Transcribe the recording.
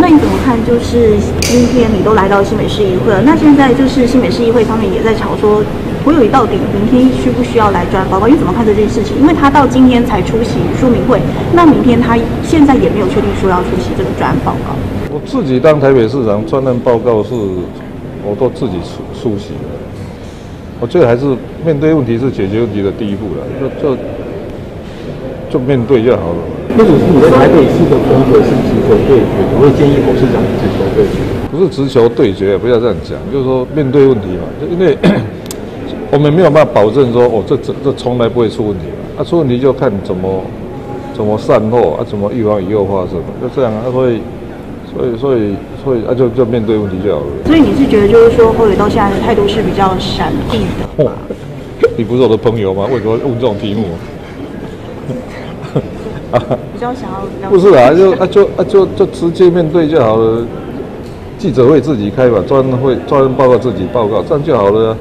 那你怎么看？就是今天你都来到新北市议会了，那现在就是新北市议会方面也在吵说，侯友谊到底明天需不需要来专案报告？你怎么看这件事情？因为他到今天才出席说明会，那明天他现在也没有确定说要出席这个专案报告。我自己当台北市长，专案报告是我都自己出出席的。我觉得还是面对问题是解决问题的第一步了，就就就面对就好了。那主席，你在台北市的风格是直球对决，我会建议董事长直球对决。不是直球对决，不要这样讲，就是说面对问题嘛。就因为 我们没有办法保证说，哦，这这这从来不会出问题嘛。啊，出问题就看怎么怎么善后啊，怎么预防以后发生嘛，就这样啊。所以所以所以所以啊，就就面对问题就好了。所以你是觉得就是说侯友到现在的态度是比较闪避的吗？你不是我的朋友吗？为什么问这种题目？比较想要不是啊，就啊就啊就就直接面对就好了。记者会自己开吧，专会专人报告自己报告，这样就好了。